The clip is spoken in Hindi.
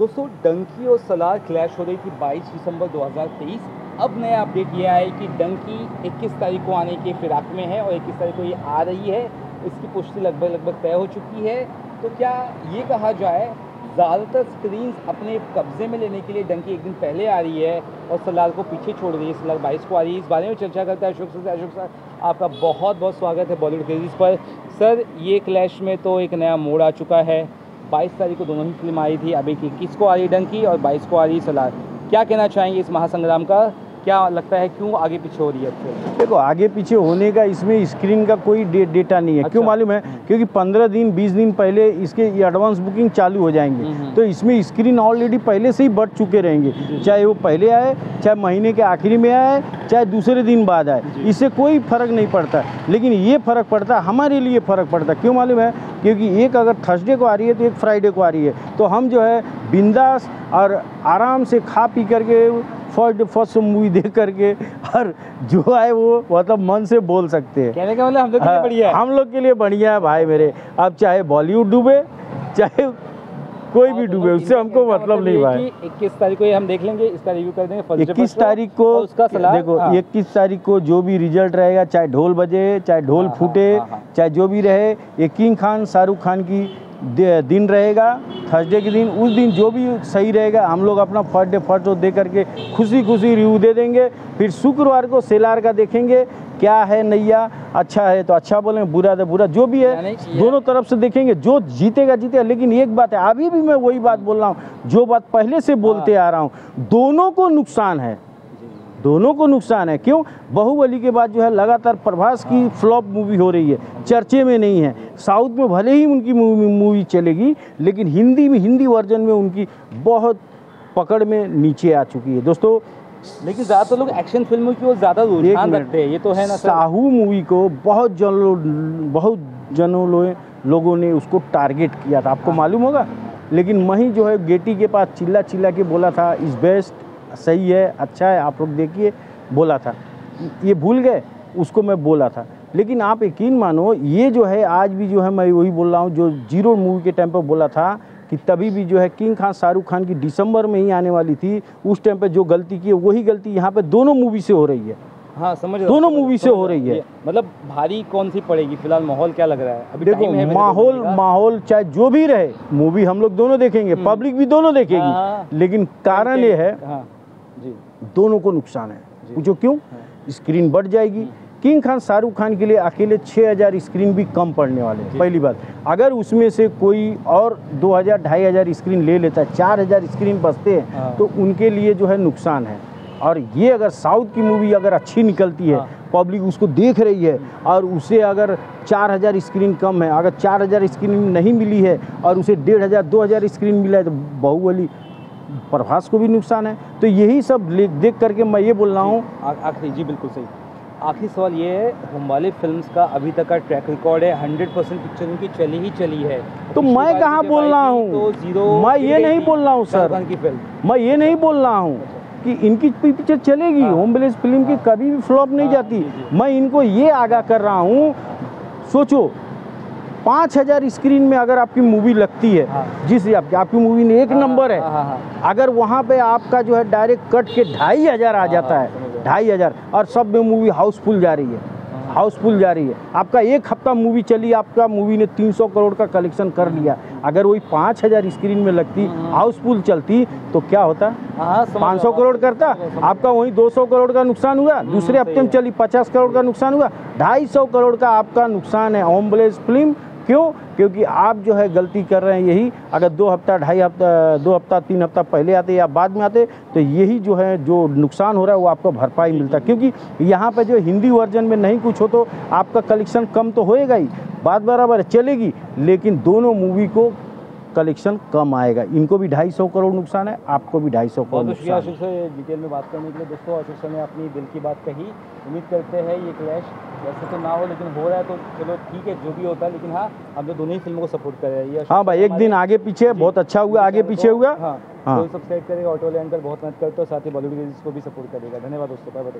दोस्तों, डंकी और सलार क्लैश हो रही थी 22 दिसंबर 2023 अब नया अपडेट ये आया है कि डंकी 21 तारीख को आने के फिराक में है और 21 तारीख को ये आ रही है। इसकी पुष्टि लगभग लगभग तय हो चुकी है। तो क्या ये कहा जाए, ज़्यादातर स्क्रीन अपने कब्जे में लेने के लिए डंकी एक दिन पहले आ रही है और सलार को पीछे छोड़ रही है। सलार बाईस को आ रही है। इस बारे में चर्चा करता है अशोक सर अशोक सर, आपका बहुत बहुत स्वागत है बॉलीवुड क्रेजिस पर। सर, ये क्लैश में तो एक नया मोड़ आ चुका है। बाईस तारीख को दोनों ही फ़िल्म आई थी अभी इक्कीस को आ रही डंकी और बाईस को आ रही सलार क्या कहना चाहेंगे इस महासंग्राम का? क्या लगता है क्यों आगे पीछे हो रही है फ़िल्म? देखो आगे पीछे होने का इसमें स्क्रीन का कोई डे, डेटा नहीं है। अच्छा। क्यों। मालूम है? क्योंकि पंद्रह दिन बीस दिन पहले इसके एडवांस बुकिंग चालू हो जाएँगे। हम्म। तो इसमें स्क्रीन ऑलरेडी पहले से ही बढ़ चुके रहेंगे। चाहे वो पहले आए चाहे महीने के आखिरी में आए चाहे दूसरे दिन बाद आए। इससे कोई फ़र्क नहीं पड़ता। लेकिन ये फ़र्क पड़ता है हमारे लिए फ़र्क पड़ता। है क्यों मालूम है? क्योंकि एक अगर थर्सडे को आ रही है तो एक फ्राइडे को आ रही है। तो हम जो है बिंदास और आराम से खा पी करके फ़र्स्ट फ़र्स्ट मूवी देख करके हर जो है वो मतलब मन से बोल सकते हैं। कहने का मतलब हम लोग के लिए हाँ, बढ़िया है। हम लोग के लिए बढ़िया है भाई मेरे। अब चाहे बॉलीवुड डूबे चाहे कोई भी डूबे उससे हमको मतलब नहीं ये भाई 21 तारीख को ये हम देख लेंगे इसका रिव्यू कर देंगे इक्कीस तारीख को उसका देखो हाँ, इक्कीस तारीख को जो भी रिज़ल्ट रहेगा चाहे ढोल बजे चाहे ढोल हाँ, फूटे हाँ, हाँ। चाहे जो भी रहे ये किंग खान शाहरुख खान की दिन रहेगा थर्सडे के दिन उस दिन जो भी सही रहेगा हम लोग अपना फ़र्स्ट डे फ़र्स्ट दे करके खुशी खुशी रिव्यू दे देंगे फिर शुक्रवार को सेलार का देखेंगे क्या है नैया? अच्छा है तो अच्छा बोलेंगे बुरा तो बुरा जो भी है दोनों तरफ़ से देखेंगे जो जीतेगा जीतेगा। लेकिन एक बात है अभी भी मैं वही बात बोल रहा हूँ जो बात पहले से बोलते हाँ। आ रहा हूँ दोनों को नुकसान है। दोनों को नुकसान है। क्यों? बाहुबली के बाद जो है लगातार प्रभास की फ्लॉप मूवी हो रही है। चर्चे में नहीं है। साउथ में भले ही उनकी मूवी चलेगी लेकिन हिंदी में हिंदी वर्जन में उनकी बहुत पकड़ में नीचे आ चुकी है। दोस्तों लेकिन ज़्यादातर लोग एक्शन फ़िल्मों की ओर ज़्यादा रुझान रखते हैं ये तो है ना साहू मूवी को बहुत जन लो- बहुत जनों लो- लोगों ने उसको टारगेट किया था। आपको मालूम होगा? लेकिन वहीं जो है गेटी के पास चिल्ला चिल्ला के बोला था इस बेस्ट सही है अच्छा है आप लोग देखिए बोला था। ये भूल गए उसको मैं बोला था। लेकिन आप यकीन मानो ये जो है आज भी जो है मैं वही बोल रहा हूँ जो ज़ीरो मूवी के टाइम पर बोला था कि तभी भी जो है किंग खान शाहरुख खान की दिसंबर में ही आने वाली थी उस टाइम पे जो गलती की है वही गलती यहाँ पे दोनों मूवी से हो रही है। हाँ समझ दोनों मूवी से हो रही है। मतलब भारी कौन सी पड़ेगी फ़िलहाल? माहौल क्या लग रहा है? अभी देखो है माहौल माहौल चाहे जो भी रहे मूवी हम लोग दोनों देखेंगे पब्लिक भी दोनों हाँ। देखेगी लेकिन कारण ये है हाँ जी। दोनों को नुकसान है। पूछो क्यों? स्क्रीन बढ़ जाएगी किंग खान शाहरुख खान के लिए अकेले 6000 स्क्रीन भी कम पड़ने वाले हैं। पहली बात अगर उसमें से कोई और 2000 ढाई हज़ार स्क्रीन ले लेता है 4000 स्क्रीन बचते हैं हाँ। तो उनके लिए जो है नुकसान है। और ये अगर साउथ की मूवी अगर अच्छी निकलती है हाँ। पब्लिक उसको देख रही है और उसे अगर 4000 स्क्रीन कम है अगर 4000 स्क्रीन नहीं मिली है और उसे डेढ़ हज़ार दो हज़ार स्क्रीन मिला है तो बाहुबली प्रभास को भी नुकसान है। तो यही सब देख करके मैं ये बोल रहा हूँ। आखिरी जी बिल्कुल सही। आखिरी सवाल ये है हमवाले फिल्म्स का अभी तक का ट्रैक रिकॉर्ड है हंड्रेड परसेंट पिक्चर उनकी चली ही चली है तो मैं कहाँ बोल रहा हूँ? तो ज़ीरो मैं ये नहीं बोल रहा हूँ, सर। की फ़िल्म मैं ये नहीं बोल रहा हूँ कि इनकी पिक्चर चलेगी हाँ। होम विलेज फ़िल्म की कभी भी फ्लॉप नहीं हाँ, जाती। मैं इनको ये आगाह कर रहा हूँ सोचो पाँच हज़ार स्क्रीन में अगर आपकी मूवी लगती है हाँ। जिस आपकी आपकी मूवी ने एक हाँ, नंबर है हाँ, हाँ, हाँ। अगर वहाँ पे आपका जो है डायरेक्ट कट के ढाई हज़ार आ हाँ, जाता हाँ, है। ढाई हज़ार। और सब में मूवी हाउसफुल जा रही है। हाँ। हाउसफुल जा रही है। आपका एक हफ़्ता मूवी चली आपका मूवी ने 300 करोड़ का कलेक्शन कर लिया। अगर वही पाँच हज़ार स्क्रीन में लगती हाउसफुल चलती तो क्या होता? हाँ, पाँच सौ हूँ। करोड़ करता। हूँ। आपका वही 200 करोड़ का नुकसान हुआ। दूसरे हफ़्ते में चली 50 करोड़ का नुकसान हुआ। ढाई सौ करोड़ का आपका नुकसान है। होम फ़िल्म क्यों? क्योंकि आप जो है गलती कर रहे हैं यही। अगर दो हफ़्ता, ढाई हफ़्ता, दो हफ़्ता, तीन हफ़्ता पहले आते या बाद में आते तो यही जो है, जो नुकसान हो रहा है, वो आपको भरपाई मिलता क्योंकि यहाँ पर जो हिंदी वर्जन में नहीं कुछ हो तो आपका कलेक्शन कम तो होएगा ही, बात बराबर चलेगी, लेकिन दोनों मूवी को कलेक्शन कम आएगा। इनको भी ढाई सौ करोड़ नुकसान है आपको भी ढाई सौ करोड़ नुकसान अशोक सर डिटेल में बात करने के लिए दोस्तों अशोक सर ने अपनी दिल की बात कही। उम्मीद करते हैं ये क्लैश वैसे तो ना हो लेकिन हो रहा है तो चलो ठीक है जो भी होता है लेकिन हाँ हम तो दोनों ही फ़िल्मों को सपोर्ट कर रहे हैं। हाँ भाई एक दिन आगे पीछे बहुत अच्छा हुआ आगे पीछे हुआ। हाँ हाँ। सब्सक्राइब करेगा ऑटो लैंड कर बहुत मदद करते हो साथ ही बॉलीवुड को भी सपोर्ट करेगा। धन्यवाद दोस्तों बाय बाय